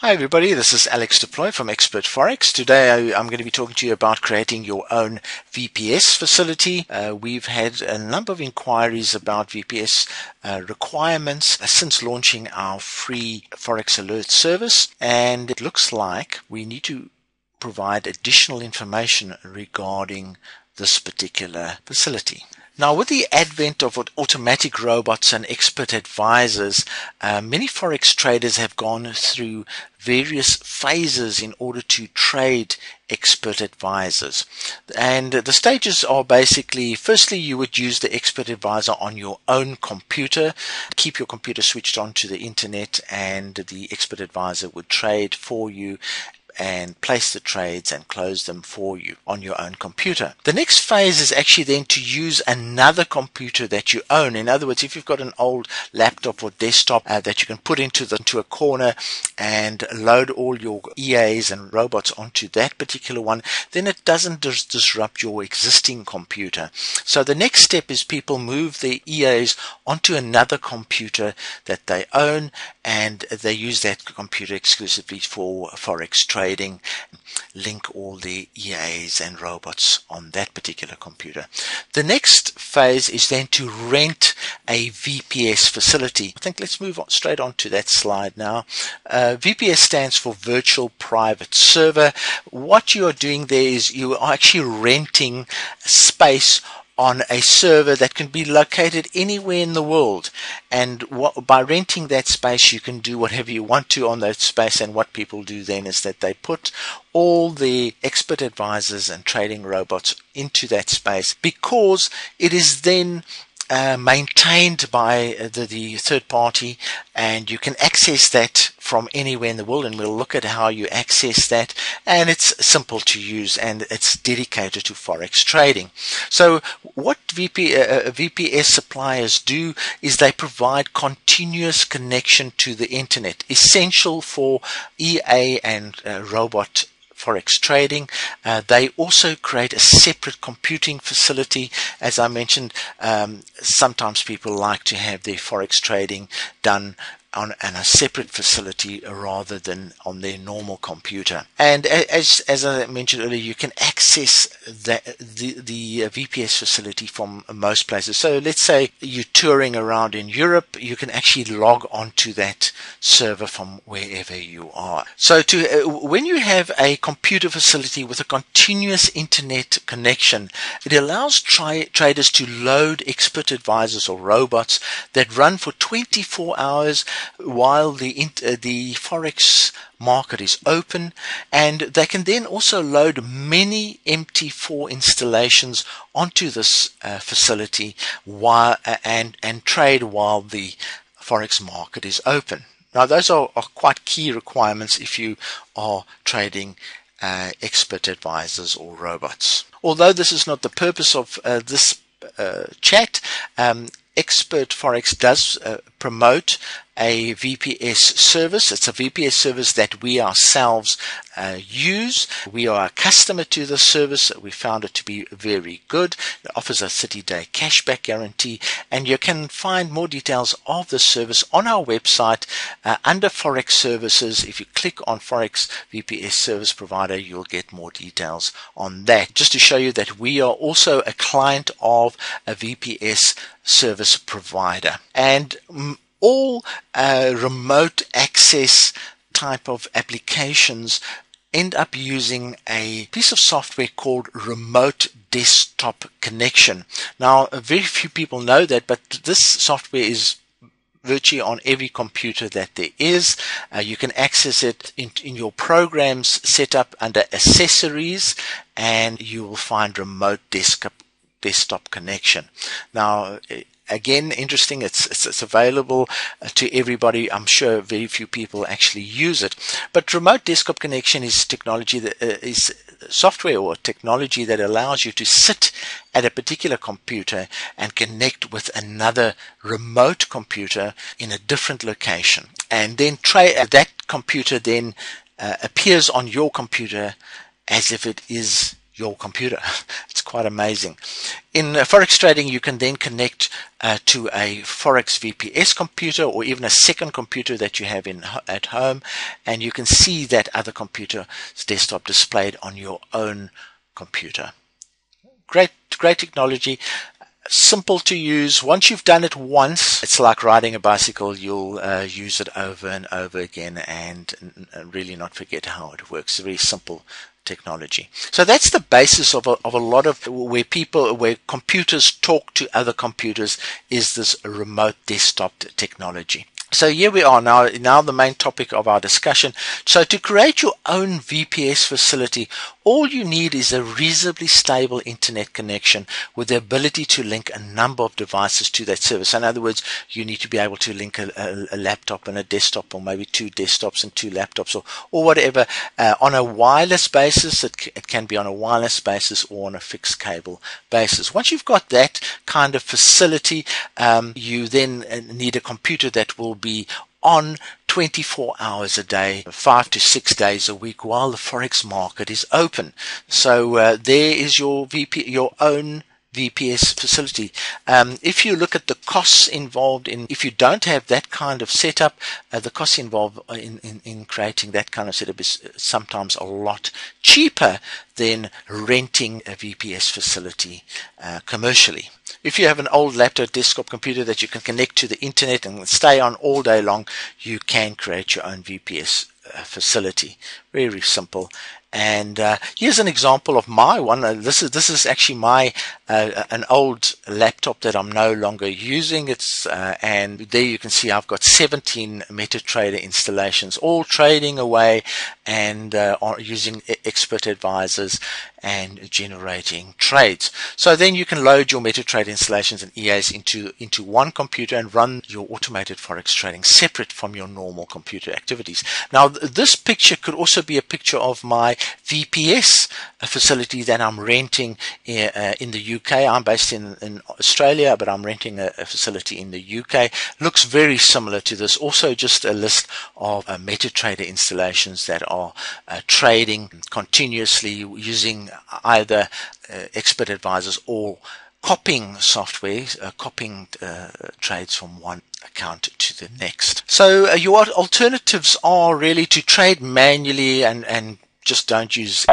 Hi everybody, this is Alex du Plooy from Expert4x. Today I, am going to be talking to you about creating your own VPS facility. Uh, we've had a number of inquiries about VPS uh, requirements since launching our free Forex Alert service and it looks like we need to provide additional information regarding this particular facility. Now, with the advent of automatic robots and expert advisors, uh, many forex traders have gone through various phases in order to trade expert advisors. And the stages are basically firstly, you would use the expert advisor on your own computer, keep your computer switched on to the internet, and the expert advisor would trade for you and place the trades and close them for you on your own computer. The next phase is actually then to use another computer that you own. In other words, if you've got an old laptop or desktop uh, that you can put into the into a corner and load all your EAs and robots onto that particular one, then it doesn't dis- disrupt your existing computer. So the next step is people move their EAs onto another computer that they own and they use that computer exclusively for forex trading trading, link all the EAs and robots on that particular computer. The next phase is then to rent a VPS facility. I think let's move on, straight on to that slide now. Uh, VPS stands for Virtual Private Server. What you are doing there is you are actually renting space on a server that can be located anywhere in the world. And what, by renting that space, you can do whatever you want to on that space. And what people do then is that they put all the expert advisors and trading robots into that space because it is then uh, maintained by the, the, third party, and you can access that from anywhere in the world. And we'll look at how you access that. And it's simple to use, and it's dedicated to forex trading. So, what VP, uh, uh VPS suppliers do is they provide continuous connection to the internet, essential for EA and uh, robot forex trading. Uh, they also create a separate computing facility. As I mentioned, um, sometimes people like to have their forex trading done on, on, a separate facility rather than on their normal computer. And as, as I mentioned earlier, you can access the, the, the uh, VPS facility from most places. So let's say you're touring around in Europe, you can actually log onto that server from wherever you are. So to, uh, when you have a computer facility with a continuous internet connection, it allows tri- traders to load expert advisors or robots that run for 24 hours while the uh, the forex market is open and they can then also load many MT4 installations onto this uh, facility while uh, and and trade while the forex market is open. Now those are, are quite key requirements if you are trading uh, expert advisors or robots. Although this is not the purpose of uh, this uh, chat um, Expert4x does uh, promote a VPS service. It's a VPS service that we ourselves uh, use. We are a customer to the service. We found it to be very good. It offers a 30 day cashback guarantee, and you can find more details of the service on our website uh, under Forex Services. If you click on Forex VPS Service Provider, you'll get more details on that. Just to show you that we are also a client of a VPS service provider. And all uh, remote access type of applications end up using a piece of software called remote desktop connection. Now, very few people know that, but this software is virtually on every computer that there is. Uh, you can access it in, in your programs set up under accessories and you will find remote desktop desktop connection. Now, again, interesting. It's, it's, it's available uh, to everybody. I'm sure very few people actually use it. But remote desktop connection is technology that uh, is software or technology that allows you to sit at a particular computer and connect with another remote computer in a different location. And then try uh, that computer then uh, appears on your computer as if it is your computer. It's quite amazing. In uh, Forex trading, you can then connect uh, to a Forex VPS computer or even a second computer that you have in at home, and you can see that other computer's desktop displayed on your own computer. Great, great technology simple to use. Once you've done it once, it's like riding a bicycle. You'll uh, use it over and over again and, and really not forget how it works. Very simple technology. So that's the basis of a, of a lot of where people, where computers talk to other computers is this remote desktop technology. So here we are now, now the main topic of our discussion. So to create your own VPS facility, all you need is a reasonably stable internet connection with the ability to link a number of devices to that service. In other words, you need to be able to link a, a, a laptop and a desktop, or maybe two desktops and two laptops, or, or whatever, uh, on a wireless basis. It, it can be on a wireless basis or on a fixed cable basis. Once you've got that kind of facility, um, you then uh, need a computer that will be on 24 hours a day, five to six days a week while the forex market is open. So uh, there is your VP, your own VPS facility. Um, if you look at the costs involved in, if you don't have that kind of setup, uh, the costs involved in, in, in, creating that kind of setup is sometimes a lot cheaper than renting a VPS facility uh, commercially. If you have an old laptop desktop computer that you can connect to the internet and stay on all day long, you can create your own VPS facility. Very simple. And uh, here's an example of my one. Uh, this is this is actually my uh, an old laptop that I'm no longer using. It's uh, and there you can see I've got 17 MetaTrader installations, all trading away and uh, using expert advisors and generating trades. So then you can load your MetaTrader installations and EAs into into one computer and run your automated forex trading separate from your normal computer activities. Now this picture could also be a picture of my VPS facility that I'm renting in, uh, in the UK. I'm based in, in Australia, but I'm renting a, a, facility in the UK. Looks very similar to this. Also, just a list of uh, MetaTrader installations that are uh, trading continuously using either uh, expert advisors or copying software, uh, copying uh, trades from one account to the next. So uh, your alternatives are really to trade manually and, and just don't use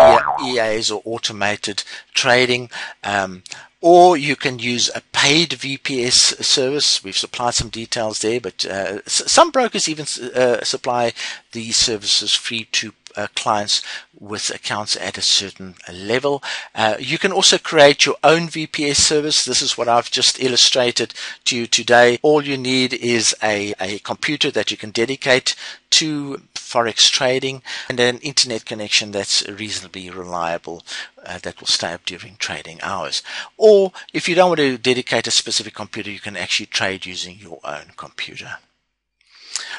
EAs or automated trading. Um, or you can use a paid VPS service. We've supplied some details there, but uh, some brokers even uh, supply these services free to uh, clients with accounts at a certain level. Uh, you can also create your own VPS service. This is what I've just illustrated to you today. All you need is a, a computer that you can dedicate to forex trading and an internet connection that's reasonably reliable uh, that will stay up during trading hours. Or if you don't want to dedicate a specific computer, you can actually trade using your own computer.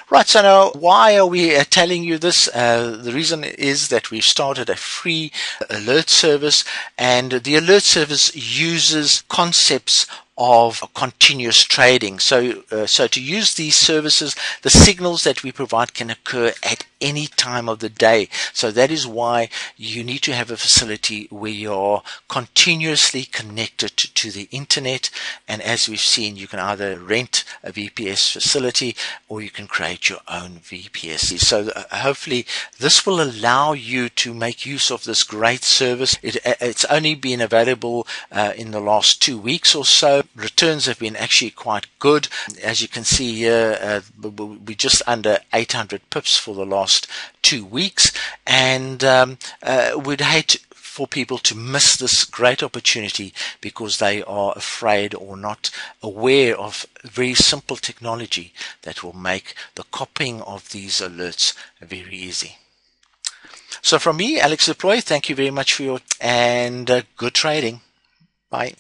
Right, so now why are we uh, telling you this? Uh, the reason is that we've started a free alert service and the alert service uses concepts of continuous trading. So, uh, so to use these services, the signals that we provide can occur at any time of the day. So that is why you need to have a facility where you're continuously connected to, to the internet. And as we've seen, you can either rent a VPS facility or you can create your own VPS. So uh, hopefully this will allow you to make use of this great service. It, uh, it's only been available uh, in the last two weeks or so. Returns have been actually quite good. As you can see here, uh, we're just under 800 pips for the last last two weeks, and um, uh, would hate for people to miss this great opportunity because they are afraid or not aware of very simple technology that will make the copying of these alerts very easy. So from me, Alex du Plooy, thank you very much for your and uh, good trading. Bye.